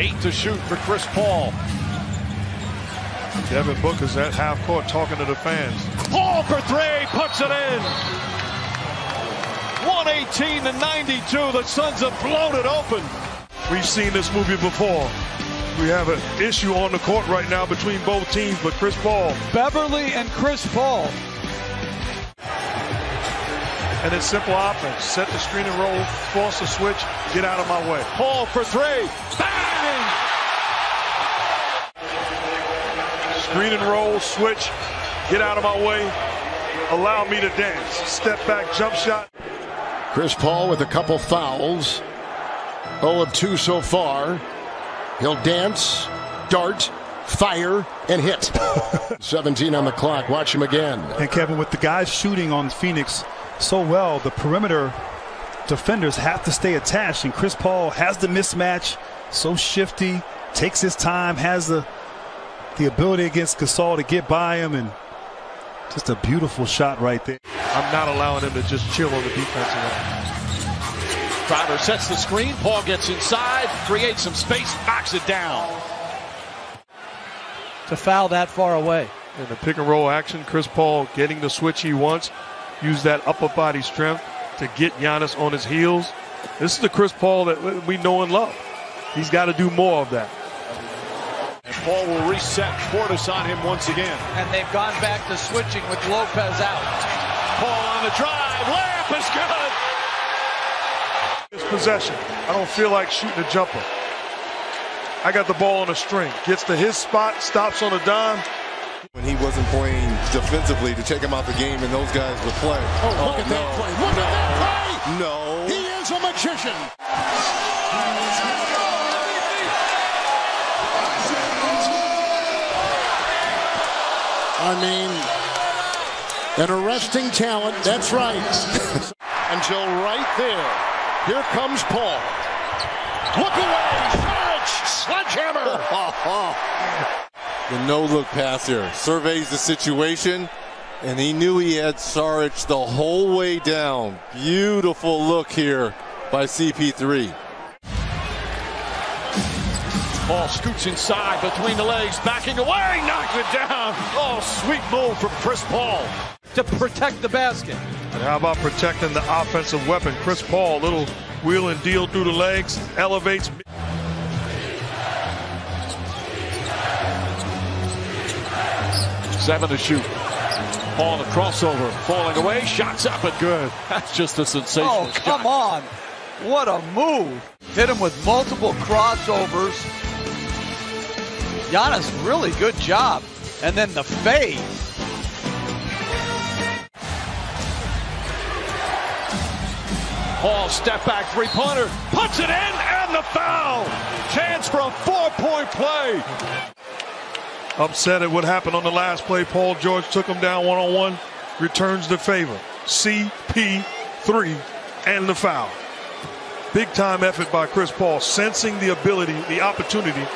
Eight to shoot for Chris Paul. Devin Booker's at half court talking to the fans. Paul for three, puts it in. 118 to 92. The Suns have blown it open. We've seen this movie before. We have an issue on the court right now between both teams, but Chris Paul. Beverley and Chris Paul. And it's simple offense. Set the screen and roll, force a switch, get out of my way. Paul for three. Bang! Screen and roll, switch, get out of my way, allow me to dance. Step back, jump shot. Chris Paul with a couple fouls. 0 of 2 so far. He'll dance, dart, fire, and hit. 17 on the clock. Watch him again. And Kevin, with the guys shooting on Phoenix so well, the perimeter defenders have to stay attached. And Chris Paul has the mismatch, so shifty, takes his time, has the the ability against Gasol to get by him, and just a beautiful shot right there. I'm not allowing him to just chill on the defensive end. Crowder sets the screen. Paul gets inside, creates some space, knocks it down. To foul that far away. In the pick and roll action, Chris Paul getting the switch he wants. Use that upper body strength to get Giannis on his heels. This is the Chris Paul that we know and love. He's got to do more of that. And Paul will reset Portis on him once again. And they've gone back to switching with Lopez out. Paul on the drive. Layup is good. His possession. I don't feel like shooting a jumper. I got the ball on a string. Gets to his spot, stops on a dime. When he wasn't playing defensively to take him out the game and those guys would play. Oh, look oh, at no. that play. Look no. at that play. No. He is a magician. I mean, an arresting talent. That's right. Until right there. Here comes Paul. Look away. Saric. Sledgehammer. the no-look pass here. Surveys the situation, and he knew he had Saric the whole way down. Beautiful look here by CP3. Paul scoots inside between the legs, backing away, knocks it down. Oh, sweet move from Chris Paul. To protect the basket. And how about protecting the offensive weapon? Chris Paul, little wheel and deal through the legs, elevates. Seven to shoot. Paul the crossover, falling away, shots up and good. That's just a sensational Oh, come shot. on. What a move. Hit him with multiple crossovers. Giannis, really good job. And then the fade. Paul step back three pointer, puts it in, and the foul. Chance for a four point play. Upset at what happened on the last play. Paul George took him down one on one, returns the favor. CP3 and the foul. Big time effort by Chris Paul, sensing the ability, the opportunity